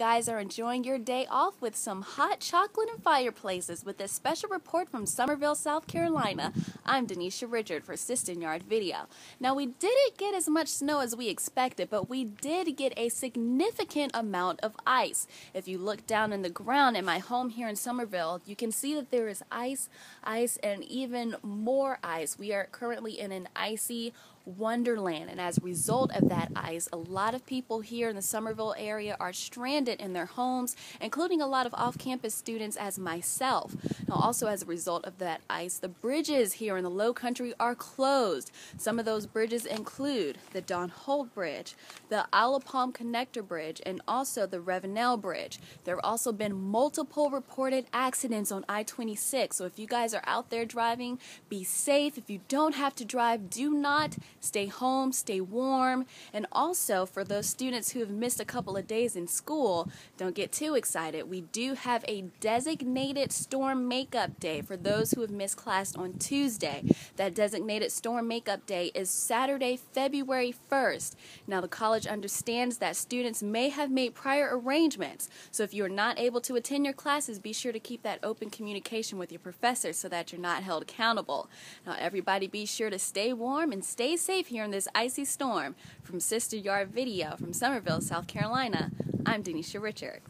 guys are enjoying your day off with some hot chocolate and fireplaces with this special report from Summerville, South Carolina. I'm Deneysha Richard for CisternYard Video. Now, we didn't get as much snow as we expected, but we did get a significant amount of ice. If you look down in the ground in my home here in Summerville, you can see that there is ice, ice, and even more ice. We are currently in an icy wonderland and as a result of that ice a lot of people here in the Summerville area are stranded in their homes including a lot of off-campus students as myself. Now also as a result of that ice the bridges here in the low country are closed. Some of those bridges include the Don Holt Bridge the Isle Palm Connector Bridge and also the Ravenel Bridge. There have also been multiple reported accidents on I-26 so if you guys are out there driving be safe. If you don't have to drive do not. Stay home, stay warm, and also for those students who have missed a couple of days in school, don't get too excited. We do have a designated storm makeup day for those who have missed class on Tuesday. That designated storm makeup day is Saturday, February 1st. Now, the college understands that students may have made prior arrangements, so if you are not able to attend your classes, be sure to keep that open communication with your professors so that you're not held accountable. Now, everybody be sure to stay warm and stay safe here in this icy storm. From CisternYard Video from Summerville, South Carolina, I'm Deneysha Richard.